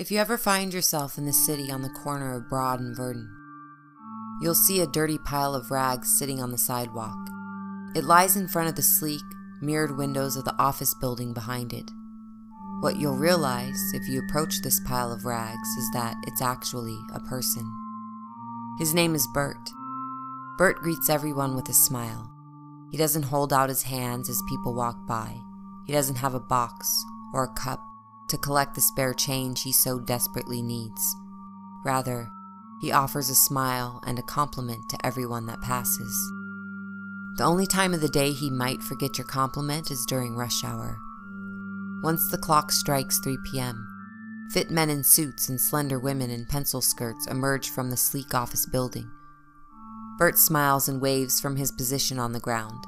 If you ever find yourself in the city on the corner of Broad and Vernon, you'll see a dirty pile of rags sitting on the sidewalk. It lies in front of the sleek, mirrored windows of the office building behind it. What you'll realize if you approach this pile of rags is that it's actually a person. His name is Bert. Bert greets everyone with a smile. He doesn't hold out his hands as people walk by. He doesn't have a box or a cup to collect the spare change he so desperately needs. Rather, he offers a smile and a compliment to everyone that passes. The only time of the day he might forget your compliment is during rush hour. Once the clock strikes 3 p.m., fit men in suits and slender women in pencil skirts emerge from the sleek office building. Bert smiles and waves from his position on the ground.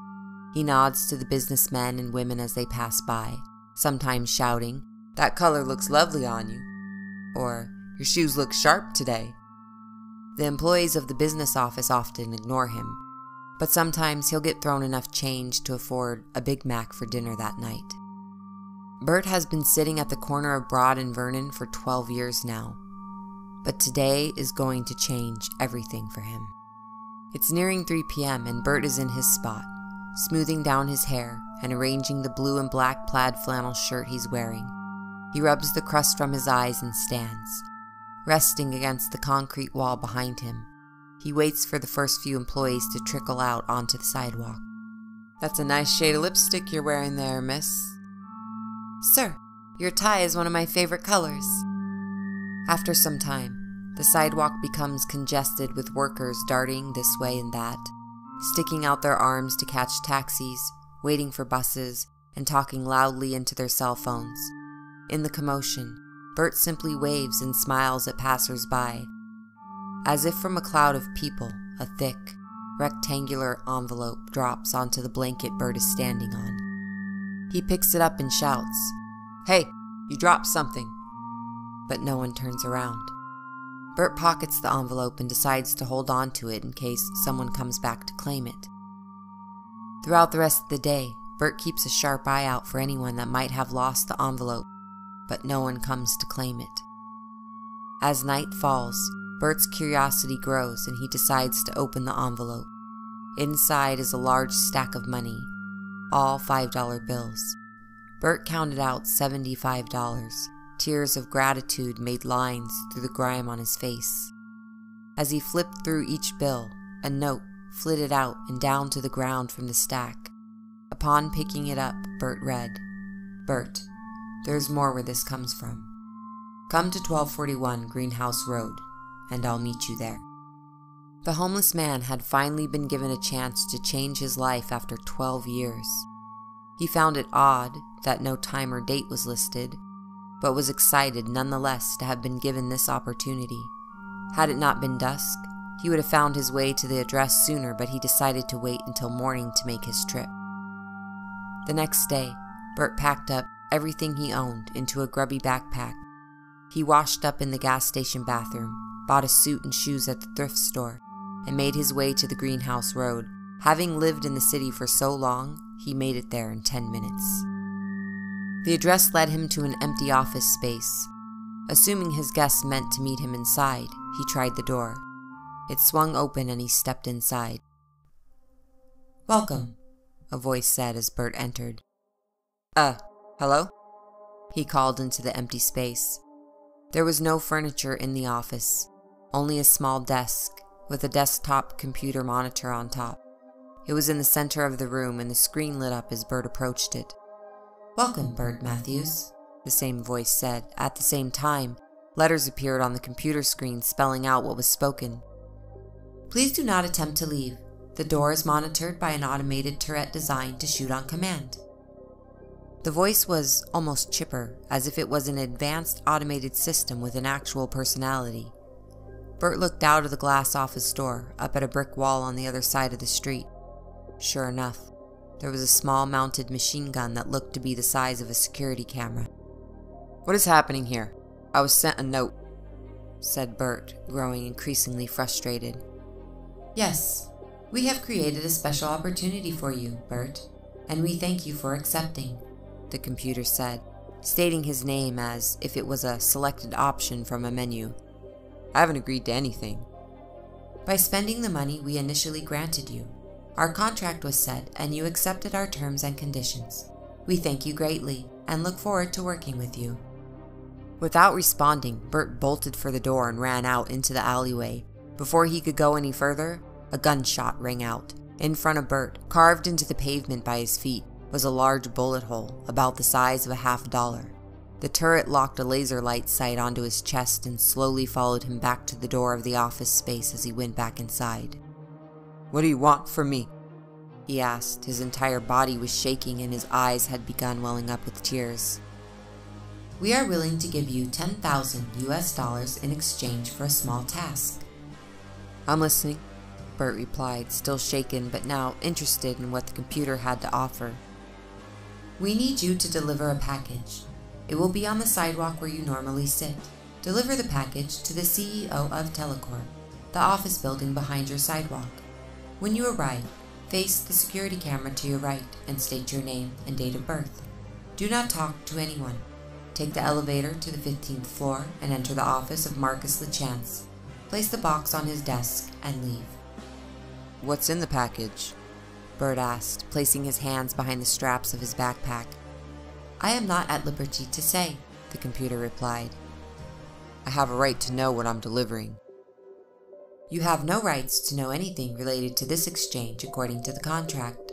He nods to the businessmen and women as they pass by, sometimes shouting, That color looks lovely on you, or Your shoes look sharp today. The employees of the business office often ignore him, but sometimes he'll get thrown enough change to afford a Big Mac for dinner that night. Bert has been sitting at the corner of Broad and Vernon for 12 years now, but today is going to change everything for him. It's nearing 3 p.m., and Bert is in his spot, smoothing down his hair and arranging the blue and black plaid flannel shirt he's wearing. He rubs the crust from his eyes and stands, resting against the concrete wall behind him. He waits for the first few employees to trickle out onto the sidewalk. That's a nice shade of lipstick you're wearing there, miss. Sir, your tie is one of my favorite colors. After some time, the sidewalk becomes congested with workers darting this way and that, sticking out their arms to catch taxis, waiting for buses, and talking loudly into their cell phones. In the commotion, Bert simply waves and smiles at passers-by. As if from a cloud of people, a thick, rectangular envelope drops onto the blanket Bert is standing on. He picks it up and shouts, Hey, you dropped something. But no one turns around. Bert pockets the envelope and decides to hold on to it in case someone comes back to claim it. Throughout the rest of the day, Bert keeps a sharp eye out for anyone that might have lost the envelope, but no one comes to claim it. As night falls, Bert's curiosity grows and he decides to open the envelope. Inside is a large stack of money, all $5 bills. Bert counted out $75. Tears of gratitude made lines through the grime on his face. As he flipped through each bill, a note flitted out and down to the ground from the stack. Upon picking it up, Bert read, Bert, there's more where this comes from. Come to 1241 Greenhouse Road, and I'll meet you there. The homeless man had finally been given a chance to change his life after 12 years. He found it odd that no time or date was listed, but was excited nonetheless to have been given this opportunity. Had it not been dusk, he would have found his way to the address sooner, but he decided to wait until morning to make his trip. The next day, Bert packed up everything he owned into a grubby backpack. He washed up in the gas station bathroom, bought a suit and shoes at the thrift store, and made his way to the greenhouse road. Having lived in the city for so long, he made it there in 10 minutes. The address led him to an empty office space. Assuming his guests meant to meet him inside, he tried the door. It swung open and he stepped inside. Welcome, a voice said as Bert entered. Uh, hello? He called into the empty space. There was no furniture in the office, only a small desk with a desktop computer monitor on top. It was in the center of the room and the screen lit up as Bert approached it. Welcome, Bert Matthews, the same voice said. At the same time, letters appeared on the computer screen spelling out what was spoken. Please do not attempt to leave. The door is monitored by an automated turret designed to shoot on command. The voice was almost chipper, as if it was an advanced automated system with an actual personality. Bert looked out of the glass office door, up at a brick wall on the other side of the street. Sure enough, there was a small mounted machine gun that looked to be the size of a security camera. What is happening here? I was sent a note, said Bert, growing increasingly frustrated. Yes, we have created a special opportunity for you, Bert, and we thank you for accepting, the computer said. stating his name as if it was a selected option from a menu. I haven't agreed to anything. By spending the money we initially granted you, our contract was set and you accepted our terms and conditions. We thank you greatly and look forward to working with you. Without responding, Bert bolted for the door and ran out into the alleyway. Before he could go any further, a gunshot rang out. In front of Bert, carved into the pavement by his feet, was a large bullet hole about the size of a half dollar. The turret locked a laser light sight onto his chest and slowly followed him back to the door of the office space as he went back inside. What do you want from me? He asked. His entire body was shaking and his eyes had begun welling up with tears. We are willing to give you 10,000 US dollars in exchange for a small task. I'm listening, Bert replied, still shaken but now interested in what the computer had to offer. We need you to deliver a package. It will be on the sidewalk where you normally sit. Deliver the package to the CEO of Telecorp, the office building behind your sidewalk. When you arrive, face the security camera to your right and state your name and date of birth. Do not talk to anyone. Take the elevator to the 15th floor and enter the office of Marcus LeChance. Place the box on his desk and leave. What's in the package? Bert asked, placing his hands behind the straps of his backpack. I am not at liberty to say, the computer replied. I have a right to know what I'm delivering. You have no rights to know anything related to this exchange according to the contract.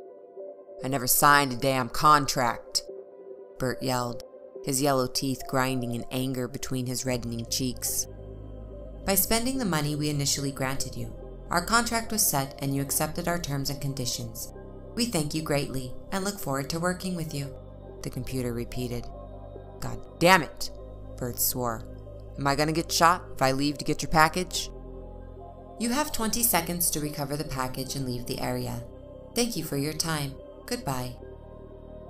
I never signed a damn contract, Bert yelled, his yellow teeth grinding in anger between his reddening cheeks. By spending the money we initially granted you, our contract was set and you accepted our terms and conditions, we thank you greatly and look forward to working with you, the computer repeated. God damn it, Bert swore. Am I gonna get shot if I leave to get your package? You have 20 seconds to recover the package and leave the area. Thank you for your time. Goodbye.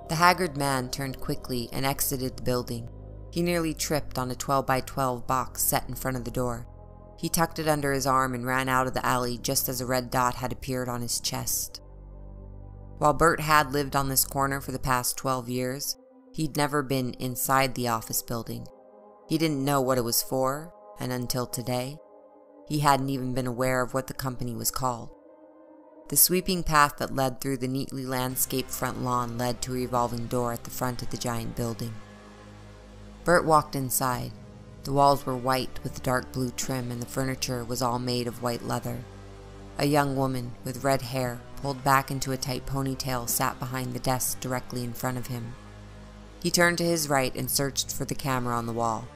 The haggard man turned quickly and exited the building. He nearly tripped on a 12 by 12 box set in front of the door. He tucked it under his arm and ran out of the alley just as a red dot had appeared on his chest. While Bert had lived on this corner for the past 12 years, he'd never been inside the office building. He didn't know what it was for, and until today, he hadn't even been aware of what the company was called. The sweeping path that led through the neatly landscaped front lawn led to a revolving door at the front of the giant building. Bert walked inside. The walls were white with dark blue trim and the furniture was all made of white leather. A young woman with red hair pulled back into a tight ponytail, sat behind the desk directly in front of him. He turned to his right and searched for the camera on the wall.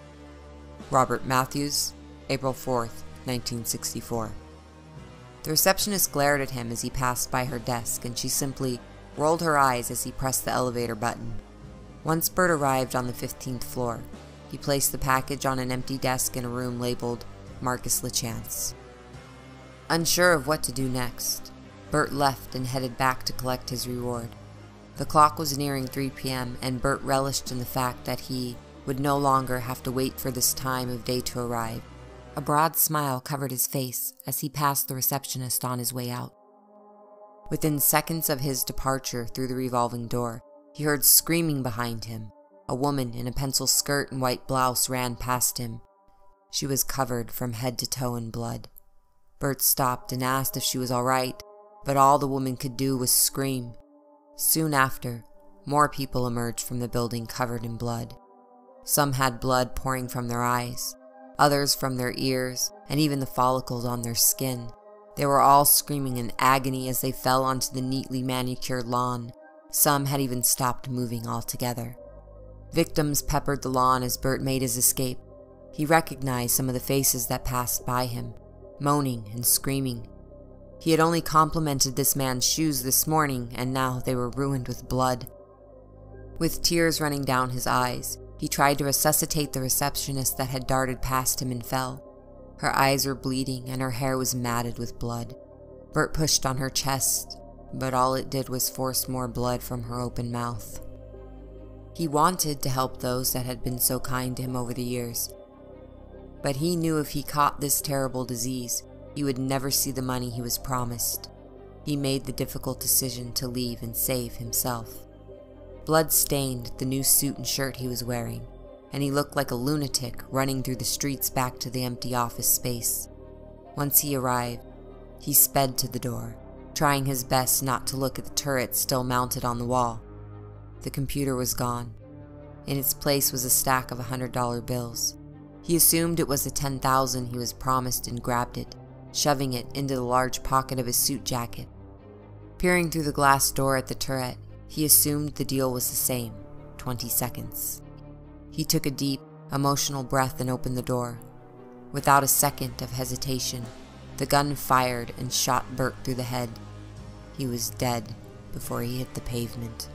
Robert Matthews, April 4th, 1964. The receptionist glared at him as he passed by her desk, and she simply rolled her eyes as he pressed the elevator button. Once Bert arrived on the 15th floor, he placed the package on an empty desk in a room labeled Marcus LeChance. Unsure of what to do next, Bert left and headed back to collect his reward. The clock was nearing 3 p.m., and Bert relished in the fact that he would no longer have to wait for this time of day to arrive. A broad smile covered his face as he passed the receptionist on his way out. Within seconds of his departure through the revolving door, he heard screaming behind him. A woman in a pencil skirt and white blouse ran past him. She was covered from head to toe in blood. Bert stopped and asked if she was all right, but all the woman could do was scream. Soon after, more people emerged from the building covered in blood. Some had blood pouring from their eyes, others from their ears, and even the follicles on their skin. They were all screaming in agony as they fell onto the neatly manicured lawn. Some had even stopped moving altogether. Victims peppered the lawn as Bert made his escape. He recognized some of the faces that passed by him, moaning and screaming. He had only complimented this man's shoes this morning, and now they were ruined with blood. With tears running down his eyes, he tried to resuscitate the receptionist that had darted past him and fell. Her eyes were bleeding and her hair was matted with blood. Bert pushed on her chest, but all it did was force more blood from her open mouth. He wanted to help those that had been so kind to him over the years, but he knew if he caught this terrible disease, he would never see the money he was promised. He made the difficult decision to leave and save himself. Blood stained the new suit and shirt he was wearing, and he looked like a lunatic running through the streets back to the empty office space. Once he arrived, he sped to the door, trying his best not to look at the turret still mounted on the wall. The computer was gone. In its place was a stack of $100 bills. He assumed it was the 10,000 he was promised and grabbed it, shoving it into the large pocket of his suit jacket. Peering through the glass door at the turret, he assumed the deal was the same 20 seconds. He took a deep, emotional breath and opened the door. Without a second of hesitation, the gun fired and shot Bert through the head. He was dead before he hit the pavement.